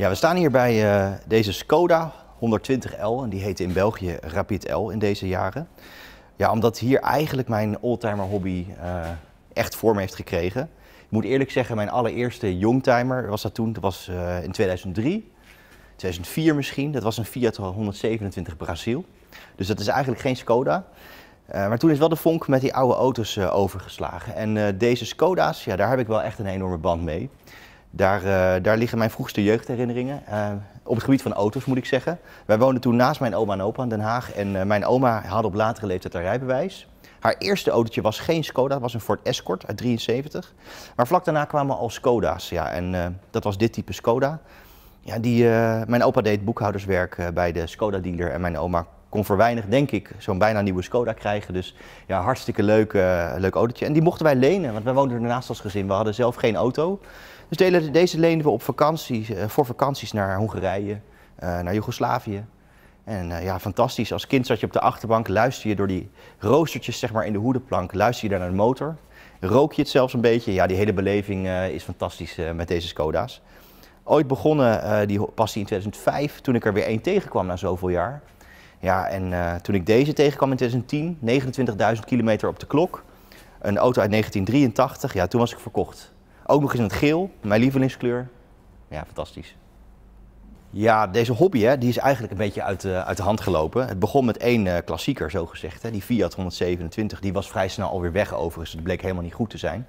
Ja, we staan hier bij uh, deze Skoda 120L en die heette in België Rapid L in deze jaren. Ja, omdat hier eigenlijk mijn oldtimer hobby uh, echt vorm heeft gekregen. Ik moet eerlijk zeggen, mijn allereerste youngtimer was dat toen, dat was uh, in 2003, 2004 misschien. Dat was een Fiat 127 Brazil. Dus dat is eigenlijk geen Skoda. Maar toen is wel de vonk met die oude auto's overgeslagen. En deze Skoda's, ja, daar heb ik wel echt een enorme band mee. Daar, uh, daar liggen mijn vroegste jeugdherinneringen. Uh, op het gebied van auto's moet ik zeggen. Wij woonden toen naast mijn oma en opa in Den Haag. En uh, mijn oma had op latere leeftijd haar rijbewijs. Haar eerste autootje was geen Skoda, het was een Ford Escort uit 73. Maar vlak daarna kwamen al Skoda's. Ja, en dat was dit type Skoda. Ja, die, mijn opa deed boekhouderswerk bij de Skoda-dealer. En mijn oma kon voor weinig, denk ik, zo'n bijna nieuwe Skoda krijgen. Dus ja, hartstikke leuk, leuk autootje. En die mochten wij lenen, want wij woonden ernaast als gezin. We hadden zelf geen auto. Dus deze lenen we op vakantie, eh, voor vakanties naar Hongarije, eh, naar Joegoslavië. En eh, ja, fantastisch. Als kind zat je op de achterbank, luister je door die roostertjes zeg maar, in de hoedenplank, luister je daar naar de motor. Rook je het zelfs een beetje. Ja, die hele beleving is fantastisch met deze Skoda's. Ooit begonnen die passie in 2005, toen ik er weer één tegenkwam na zoveel jaar. Ja, en toen ik deze tegenkwam in 2010, 29.000 kilometer op de klok. Een auto uit 1983, ja, toen was ik verkocht. Ook nog eens in het geel, mijn lievelingskleur. Ja, fantastisch. Ja, deze hobby hè, die is eigenlijk een beetje uit, uh, uit de hand gelopen. Het begon met één uh, klassieker, zo gezegd. Hè, die Fiat 127. Die was vrij snel alweer weg overigens. Dat bleek helemaal niet goed te zijn.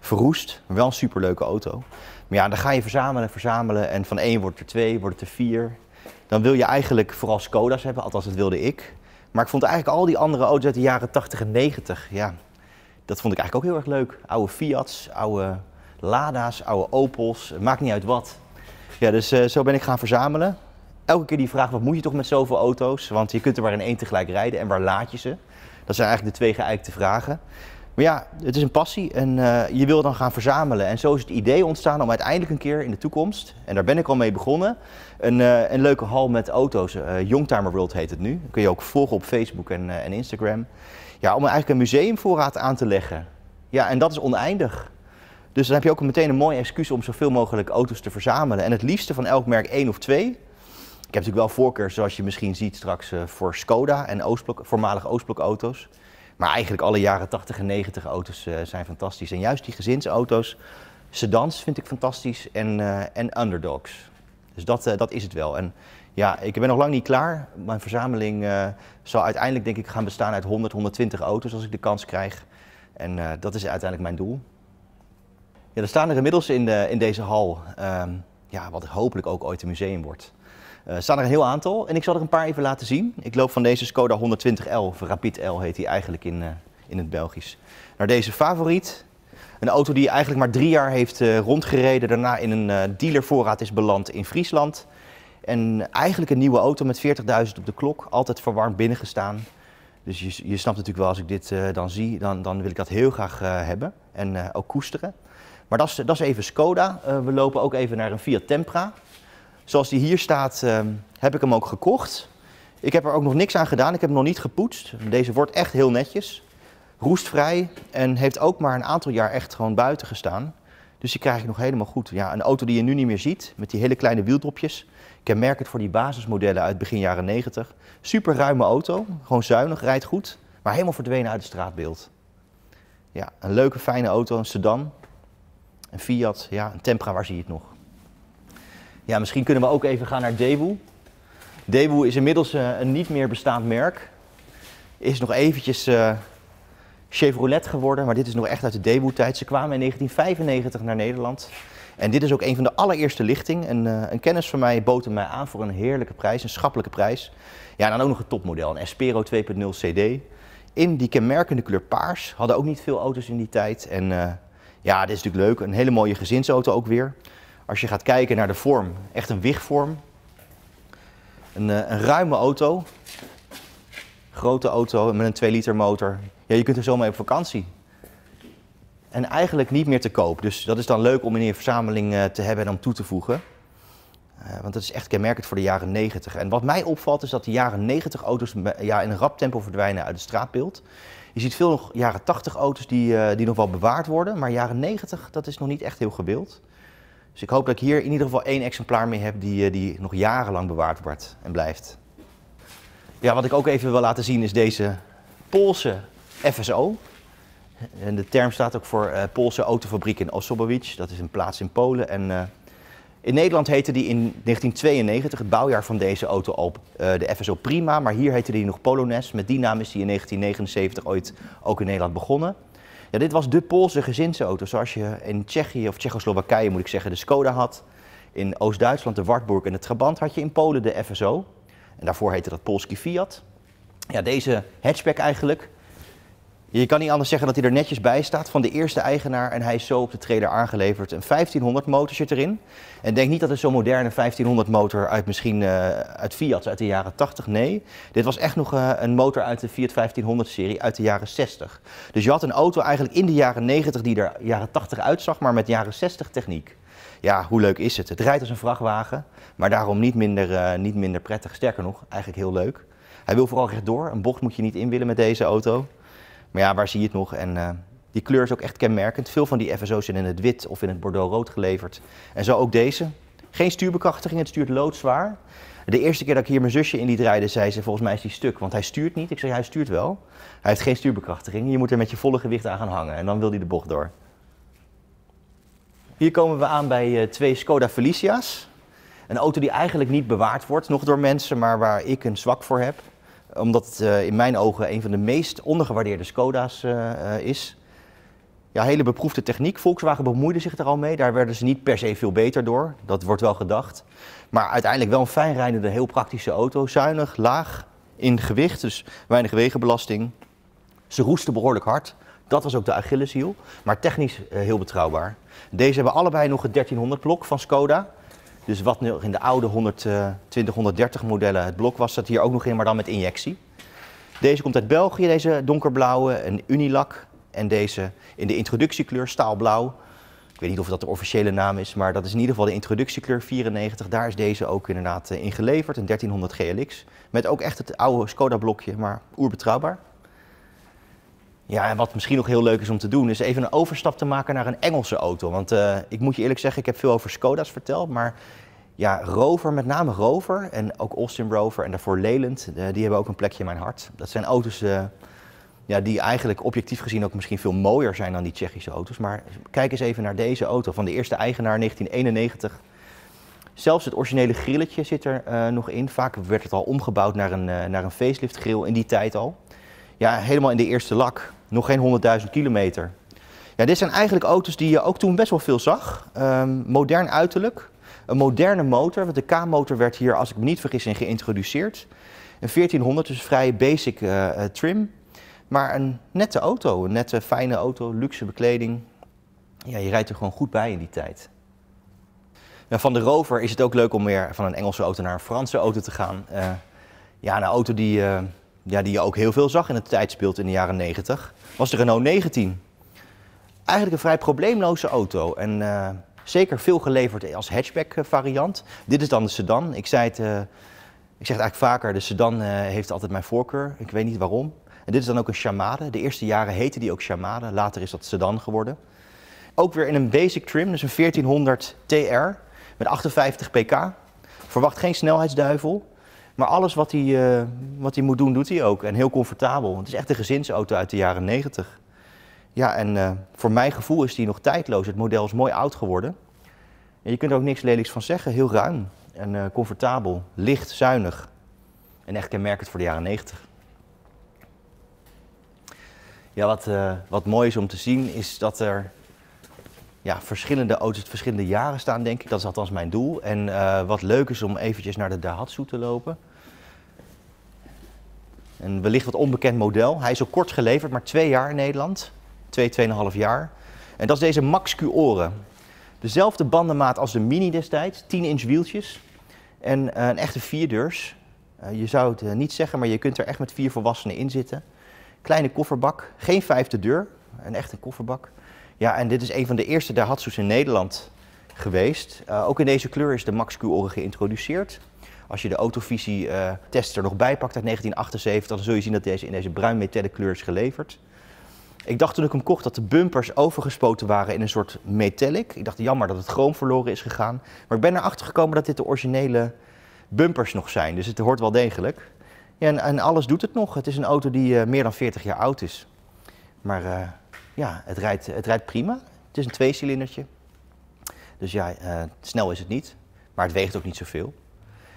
Verroest, wel een superleuke auto. Maar ja, dan ga je verzamelen, verzamelen. En van één wordt er twee, wordt er vier. Dan wil je eigenlijk vooral Skoda's hebben, althans dat wilde ik. Maar ik vond eigenlijk al die andere auto's uit de jaren 80 en 90, ja, dat vond ik eigenlijk ook heel erg leuk. Oude Fiat's, oude Lada's, oude Opels, maakt niet uit wat. Ja, dus uh, zo ben ik gaan verzamelen. Elke keer die vraag, wat moet je toch met zoveel auto's? Want je kunt er maar in één tegelijk rijden en waar laat je ze? Dat zijn eigenlijk de twee geëikte vragen. Maar ja, het is een passie en uh, je wil dan gaan verzamelen. En zo is het idee ontstaan om uiteindelijk een keer in de toekomst, en daar ben ik al mee begonnen, een, uh, een leuke hal met auto's. Uh, Youngtimer World heet het nu. Dat kun je ook volgen op Facebook en, en Instagram. Ja, om eigenlijk een museumvoorraad aan te leggen. Ja, en dat is oneindig. Dus dan heb je ook meteen een mooie excuus om zoveel mogelijk auto's te verzamelen. En het liefste van elk merk één of twee. Ik heb natuurlijk wel voorkeur, zoals je misschien ziet straks, uh, voor Skoda en Oostblok, voormalig Oostblok auto's. Maar eigenlijk alle jaren 80 en 90 auto's uh, zijn fantastisch. En juist die gezinsauto's, sedans vind ik fantastisch en, uh, en underdogs. Dus dat, dat is het wel. En ja, ik ben nog lang niet klaar. Mijn verzameling zal uiteindelijk denk ik gaan bestaan uit 100, 120 auto's als ik de kans krijg. En dat is uiteindelijk mijn doel. Er staan er inmiddels in, de, in deze hal, um, ja, wat hopelijk ook ooit een museum wordt. Uh, staan er een heel aantal en ik zal er een paar even laten zien. Ik loop van deze Skoda 120L, of Rapid L heet die eigenlijk in, uh, in het Belgisch, naar deze favoriet. Een auto die eigenlijk maar drie jaar heeft uh, rondgereden, daarna in een dealervoorraad is beland in Friesland. En eigenlijk een nieuwe auto met 40.000 op de klok, altijd verwarmd binnengestaan. Dus je, je snapt natuurlijk wel, als ik dit dan zie, dan, dan wil ik dat heel graag hebben en ook koesteren. Maar dat is, dat is even Skoda. Uh, we lopen ook even naar een Fiat Tempra. Zoals die hier staat, uh, heb ik hem ook gekocht. Ik heb er ook nog niks aan gedaan. Ik heb hem nog niet gepoetst. Deze wordt echt heel netjes. Roestvrij en heeft ook maar een aantal jaar echt gewoon buiten gestaan. Dus die krijg ik nog helemaal goed. Ja, een auto die je nu niet meer ziet, met die hele kleine wieldropjes. Ik merk het voor die basismodellen uit begin jaren 90. Super ruime auto, gewoon zuinig, rijdt goed, maar helemaal verdwenen uit het straatbeeld. Ja, een leuke, fijne auto, een sedan. Een Fiat, ja, een Tempra, waar zie je het nog? Ja, misschien kunnen we ook even gaan naar Daewoo. Daewoo is inmiddels uh, een niet meer bestaand merk. Is nog eventjes uh, Chevrolet geworden, maar dit is nog echt uit de Daewoo-tijd. Ze kwamen in 1995 naar Nederland. En dit is ook een van de allereerste lichting. Een, uh, een kennis van mij bood mij aan voor een heerlijke prijs, een schappelijke prijs. Ja, en dan ook nog een topmodel, een Espero 2.0 CD. In die kenmerkende kleur paars. Hadden ook niet veel auto's in die tijd. En ja, dit is natuurlijk leuk. Een hele mooie gezinsauto ook weer. Als je gaat kijken naar de vorm, echt een wichtvorm. Een, eh, een ruime auto. Grote auto met een 2 liter motor. Ja, je kunt er zo mee op vakantie. En eigenlijk niet meer te koop. Dus dat is dan leuk om in je verzameling uh, te hebben en om toe te voegen. Uh, want dat is echt kenmerkend voor de jaren 90. En wat mij opvalt is dat de jaren 90 auto's ja, in een rap tempo verdwijnen uit het straatbeeld. Je ziet veel nog jaren 80 auto's die, uh, die nog wel bewaard worden, maar jaren 90 dat is nog niet echt heel gewild. Dus ik hoop dat ik hier in ieder geval één exemplaar mee heb die, die nog jarenlang bewaard wordt en blijft. Ja, wat ik ook even wil laten zien is deze Poolse FSO. En de term staat ook voor Poolse autofabriek in Osobowiec. Dat is een plaats in Polen. En in Nederland heette die in 1992, het bouwjaar van deze auto, al uh, de FSO Prima. Maar hier heette die nog Polones. Met die naam is die in 1979 ooit ook in Nederland begonnen. Ja, dit was de Poolse gezinsauto, zoals je in Tsjechië of Tsjechoslowakije moet ik zeggen de Skoda had. In Oost-Duitsland de Wartburg en de Trabant had je in Polen de FSO. En daarvoor heette dat Polski Fiat. Ja, deze hatchback eigenlijk. Je kan niet anders zeggen dat hij er netjes bij staat van de eerste eigenaar. En hij is zo op de trailer aangeleverd. Een 1500 motor zit erin. En denk niet dat het zo'n moderne 1500 motor uit misschien uh, uit Fiat uit de jaren 80. Nee, dit was echt nog uh, een motor uit de Fiat 1500 serie uit de jaren 60. Dus je had een auto eigenlijk in de jaren 90 die er jaren 80 uitzag, maar met jaren 60 techniek. Ja, hoe leuk is het? Het rijdt als een vrachtwagen, maar daarom niet minder, uh, niet minder prettig. Sterker nog, eigenlijk heel leuk. Hij wil vooral rechtdoor. Een bocht moet je niet in willen met deze auto. Maar ja, waar zie je het nog? En uh, die kleur is ook echt kenmerkend. Veel van die FSO's zijn in het wit of in het bordeaux-rood geleverd. En zo ook deze. Geen stuurbekrachtiging, het stuurt loodzwaar. De eerste keer dat ik hier mijn zusje in liet rijden, zei ze volgens mij is die stuk, want hij stuurt niet. Ik zei hij stuurt wel. Hij heeft geen stuurbekrachtiging. Je moet er met je volle gewicht aan gaan hangen en dan wil hij de bocht door. Hier komen we aan bij uh, twee Skoda Felicia's. Een auto die eigenlijk niet bewaard wordt, nog door mensen, maar waar ik een zwak voor heb. Omdat het uh, in mijn ogen een van de meest ondergewaardeerde Skoda's uh, is. Ja, hele beproefde techniek. Volkswagen bemoeide zich er al mee. Daar werden ze niet per se veel beter door. Dat wordt wel gedacht. Maar uiteindelijk wel een fijnrijdende, heel praktische auto. Zuinig, laag in gewicht, dus weinig wegenbelasting. Ze roesten behoorlijk hard. Dat was ook de Achilleshiel, maar technisch heel betrouwbaar. Deze hebben allebei nog het 1300 blok van Skoda. Dus wat nu in de oude 120, 130 modellen het blok was, zat hier ook nog in, maar dan met injectie. Deze komt uit België, deze donkerblauwe, een Unilac. En deze in de introductiekleur, staalblauw. Ik weet niet of dat de officiële naam is, maar dat is in ieder geval de introductiekleur 94. Daar is deze ook inderdaad in geleverd, een 1300 GLX. Met ook echt het oude Skoda blokje, maar oerbetrouwbaar. Ja, en wat misschien nog heel leuk is om te doen, is even een overstap te maken naar een Engelse auto. Want uh, ik moet je eerlijk zeggen, ik heb veel over Skoda's verteld, maar ja, Rover, met name Rover en ook Austin Rover en daarvoor Leyland, uh, die hebben ook een plekje in mijn hart. Dat zijn auto's uh, ja, die eigenlijk objectief gezien ook misschien veel mooier zijn dan die Tsjechische auto's. Maar kijk eens even naar deze auto van de eerste eigenaar 1991. Zelfs het originele grilletje zit er nog in. Vaak werd het al omgebouwd naar een, naar een facelift grill in die tijd al. Ja, helemaal in de eerste lak. Nog geen 100.000 kilometer. Ja, dit zijn eigenlijk auto's die je ook toen best wel veel zag. Um, modern uiterlijk. Een moderne motor, want de K-motor werd hier, als ik me niet vergis, in geïntroduceerd. Een 1400, dus vrij basic uh, trim. Maar een nette auto, een nette, fijne auto, luxe bekleding. Ja, je rijdt er gewoon goed bij in die tijd. Ja, van de Rover is het ook leuk om weer van een Engelse auto naar een Franse auto te gaan. Uh, ja, een auto die... ja, die je ook heel veel zag in het tijdsbeeld in de jaren 90, was de Renault 19. Eigenlijk een vrij probleemloze auto en uh, zeker veel geleverd als hatchback variant. Dit is dan de sedan. Ik zei het, uh, ik zeg het eigenlijk vaker, de sedan heeft altijd mijn voorkeur. Ik weet niet waarom. En dit is dan ook een Chamade. De eerste jaren heette die ook Chamade, later is dat sedan geworden. Ook weer in een basic trim, dus een 1400 TR met 58 pk. Verwacht geen snelheidsduivel. Maar alles wat hij, uh, wat hij moet doen, doet hij ook. En heel comfortabel. Het is echt een gezinsauto uit de jaren 90. Ja, en uh, voor mijn gevoel is die nog tijdloos. Het model is mooi oud geworden. En je kunt er ook niks lelijks van zeggen. Heel ruim en uh, comfortabel, licht, zuinig. En echt kenmerkend voor de jaren 90. Ja, wat, wat mooi is om te zien is dat er ja, verschillende auto's, verschillende jaren staan, denk ik. Dat is althans mijn doel. En wat leuk is om eventjes naar de Daihatsu te lopen. Een wellicht wat onbekend model. Hij is ook kort geleverd, maar twee jaar in Nederland. Twee, tweeënhalf jaar. En dat is deze Max Q-Oren. Dezelfde bandenmaat als de Mini destijds. 10 inch wieltjes. En uh, een echte vierdeurs. Uh, je zou het uh, niet zeggen, maar je kunt er echt met vier volwassenen in zitten. Kleine kofferbak. Geen vijfde deur. Een echte kofferbak. Ja, en dit is een van de eerste Daihatsu's in Nederland geweest. Ook in deze kleur is de Max Q-Oren geïntroduceerd. Als je de uh, test er nog bij pakt uit 1978, dan zul je zien dat deze in deze bruin metallic kleur is geleverd. Ik dacht toen ik hem kocht dat de bumpers overgespoten waren in een soort metallic. Ik dacht jammer dat het chroom verloren is gegaan. Maar ik ben erachter gekomen dat dit de originele bumpers nog zijn. Dus het hoort wel degelijk. Ja, en, en alles doet het nog. Het is een auto die eh, meer dan 40 jaar oud is. Maar uh, ja, het rijdt, het rijdt prima. Het is een tweecilindertje. Dus ja, snel is het niet. Maar het weegt ook niet zoveel.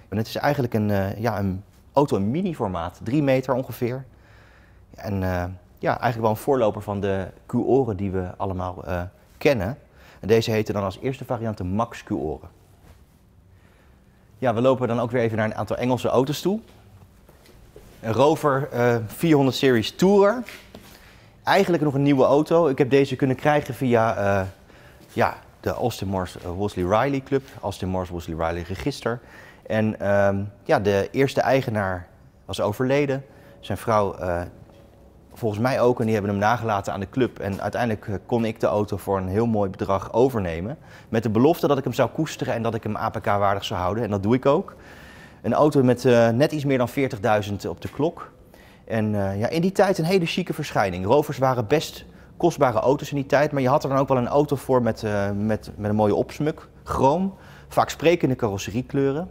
Het is eigenlijk een, ja, een auto in mini-formaat. 3 meter ongeveer. En ja, eigenlijk wel een voorloper van de Q-oren die we allemaal kennen. En deze heette dan als eerste variant de Max Q-oren. Ja, we lopen dan ook weer even naar een aantal Engelse auto's toe. Een Rover uh, eh, 400 Series Tourer. Eigenlijk nog een nieuwe auto. Ik heb deze kunnen krijgen via ja, de Austin Morse Wolseley Riley Club. Austin Morse Wolseley Riley register. En uh, ja, de eerste eigenaar was overleden. Zijn vrouw volgens mij ook. En die hebben hem nagelaten aan de club. En uiteindelijk eh, kon ik de auto voor een heel mooi bedrag overnemen. Met de belofte dat ik hem zou koesteren en dat ik hem APK-waardig zou houden. En dat doe ik ook. Een auto met uh, net iets meer dan 40.000 op de klok. En ja, in die tijd een hele chique verschijning. Rovers waren best kostbare auto's in die tijd. Maar je had er dan ook wel een auto voor met, met, met een mooie opsmuk. Chroom. Vaak sprekende carrosseriekleuren.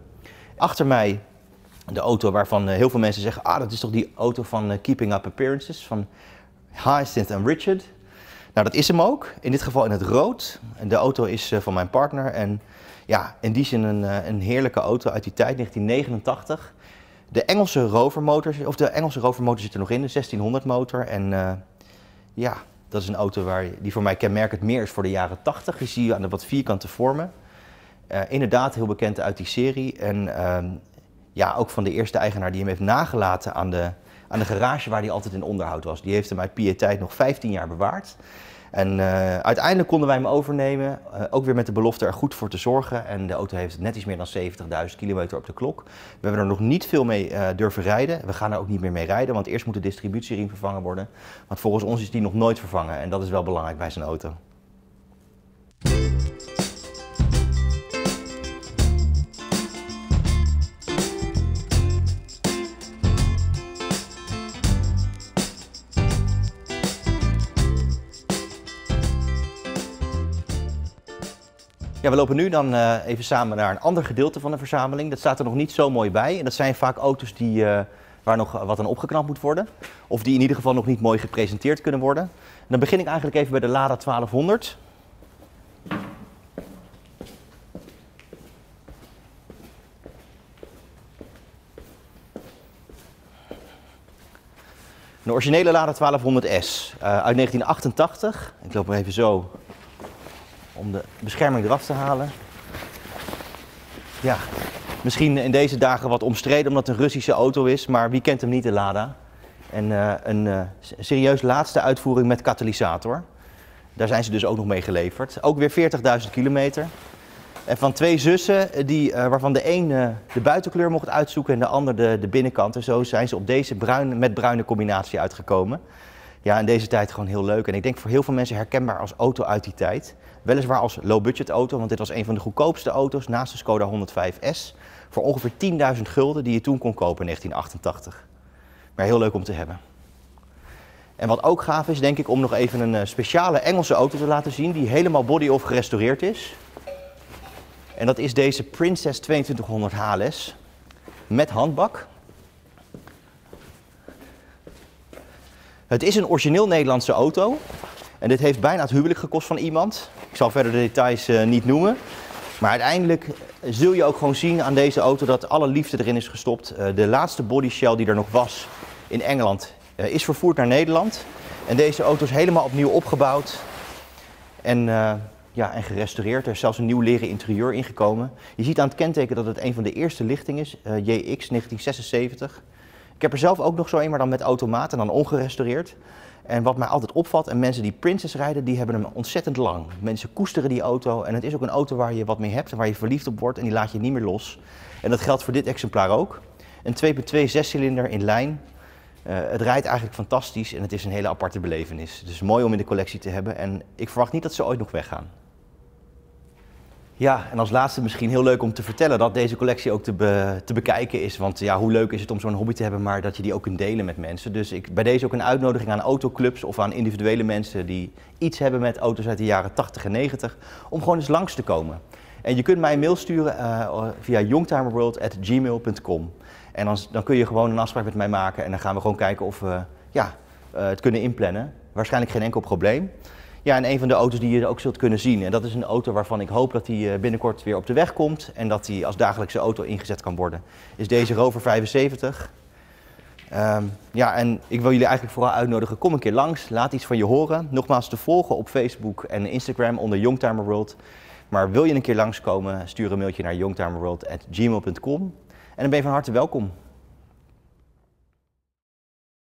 Achter mij de auto waarvan eh, heel veel mensen zeggen, ah, dat is toch die auto van eh, Keeping Up Appearances, van Hyacinth en Richard. Nou, dat is hem ook. In dit geval in het rood. De auto is eh, van mijn partner. En ja, in die zin een, een heerlijke auto uit die tijd, 1989. De Engelse Rover motor, of de Engelse Rover motor zit er nog in, de 1600 motor. En ja, dat is een auto waar, die voor mij kenmerkend meer is voor de jaren 80. Die zie je aan de wat vierkante vormen. Uh, inderdaad heel bekend uit die serie. En uh, ja, ook van de eerste eigenaar die hem heeft nagelaten aan de, aan de garage waar hij altijd in onderhoud was. Die heeft hem uit pietijd nog 15 jaar bewaard. En uh, uiteindelijk konden wij hem overnemen, uh, ook weer met de belofte er goed voor te zorgen. En de auto heeft net iets meer dan 70.000 kilometer op de klok. We hebben er nog niet veel mee uh, durven rijden. We gaan er ook niet meer mee rijden, want eerst moet de distributieriem vervangen worden. Want volgens ons is die nog nooit vervangen en dat is wel belangrijk bij zijn auto. We lopen nu dan uh, even samen naar een ander gedeelte van de verzameling. Dat staat er nog niet zo mooi bij. En dat zijn vaak auto's die, uh, waar nog wat aan opgeknapt moet worden. Of die in ieder geval nog niet mooi gepresenteerd kunnen worden. En dan begin ik eigenlijk even bij de Lada 1200. Een originele Lada 1200S uh, uit 1988. Ik loop maar even zo om de bescherming eraf te halen. Ja, misschien in deze dagen wat omstreden omdat het een Russische auto is, maar wie kent hem niet, de Lada? En uh, een uh, serieus laatste uitvoering met katalysator. Daar zijn ze dus ook nog mee geleverd. Ook weer 40.000 kilometer. En van twee zussen, eh, die, waarvan de een de buitenkleur mocht uitzoeken en de ander de, de binnenkant. En zo zijn ze op deze bruin, met bruine combinatie uitgekomen. Ja, in deze tijd gewoon heel leuk. En ik denk voor heel veel mensen herkenbaar als auto uit die tijd. Weliswaar als low-budget auto, want dit was een van de goedkoopste auto's naast de Skoda 105S. Voor ongeveer 10.000 gulden die je toen kon kopen in 1988. Maar heel leuk om te hebben. En wat ook gaaf is, denk ik, om nog even een eh, speciale Engelse auto te laten zien die helemaal body-off gerestaureerd is. En dat is deze Princess 2200 HLS met handbak. Het is een origineel Nederlandse auto. En dit heeft bijna het huwelijk gekost van iemand. Ik zal verder de details uh, niet noemen. Maar uiteindelijk zul je ook gewoon zien aan deze auto dat alle liefde erin is gestopt. Uh, de laatste body shell die er nog was in Engeland is vervoerd naar Nederland. En deze auto is helemaal opnieuw opgebouwd en, ja, en gerestaureerd. Er is zelfs een nieuw leren interieur ingekomen. Je ziet aan het kenteken dat het een van de eerste lichtingen is, JX 1976. Ik heb er zelf ook nog zo een, maar dan met automaat en dan ongerestaureerd. En wat mij altijd opvalt, en mensen die Princess rijden, die hebben hem ontzettend lang. Mensen koesteren die auto en het is ook een auto waar je wat mee hebt en waar je verliefd op wordt en die laat je niet meer los. En dat geldt voor dit exemplaar ook. Een 2.2 zescilinder in lijn. Uh, het rijdt eigenlijk fantastisch en het is een hele aparte belevenis. Is mooi om in de collectie te hebben en ik verwacht niet dat ze ooit nog weggaan. Ja, en als laatste misschien heel leuk om te vertellen dat deze collectie ook te, te bekijken is. Want ja, hoe leuk is het om zo'n hobby te hebben, maar dat je die ook kunt delen met mensen. Dus ik, bij deze ook een uitnodiging aan autoclubs of aan individuele mensen die iets hebben met auto's uit de jaren 80 en 90, om gewoon eens langs te komen. En je kunt mij een mail sturen eh, via youngtimerworld.gmail.com. En dan, dan kun je gewoon een afspraak met mij maken en dan gaan we gewoon kijken of we ja, eh, het kunnen inplannen. Waarschijnlijk geen enkel probleem. Ja, en een van de auto's die je ook zult kunnen zien. En dat is een auto waarvan ik hoop dat die eh, binnenkort weer op de weg komt. En dat die als dagelijkse auto ingezet kan worden. Is deze Rover 75. Ehm, ja, en ik wil jullie eigenlijk vooral uitnodigen. Kom een keer langs. Laat iets van je horen. Nogmaals te volgen op Facebook en Instagram onder Youngtimer World. Maar wil je een keer langskomen, stuur een mailtje naar youngtimerworld.gmail.com. En dan ben je van harte welkom.